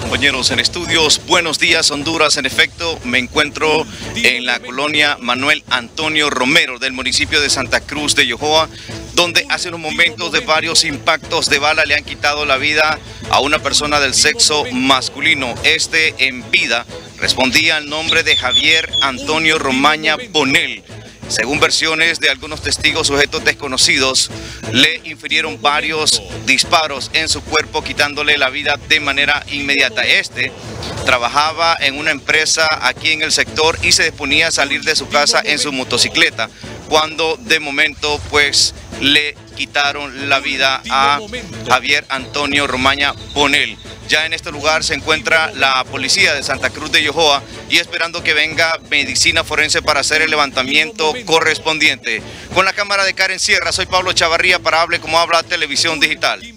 Compañeros en estudios, buenos días Honduras. En efecto, me encuentro en la colonia Manuel Antonio Romero del municipio de Santa Cruz de Yojoa, donde hace unos momentos de varios impactos de bala le han quitado la vida a una persona del sexo masculino. Este en vida respondía al nombre de Javier Antonio Romaña Bonel. Según versiones de algunos testigos, sujetos desconocidos le infirieron varios disparos en su cuerpo, quitándole la vida de manera inmediata. Este trabajaba en una empresa aquí en el sector y se disponía a salir de su casa en su motocicleta, cuando de momento pues le quitaron la vida a Javier Antonio Romaña Bonel. Ya en este lugar se encuentra la policía de Santa Cruz de Yojoa y esperando que venga medicina forense para hacer el levantamiento correspondiente. Con la cámara de Karen Sierra, soy Pablo Chavarría para Hable como habla Televisión Digital.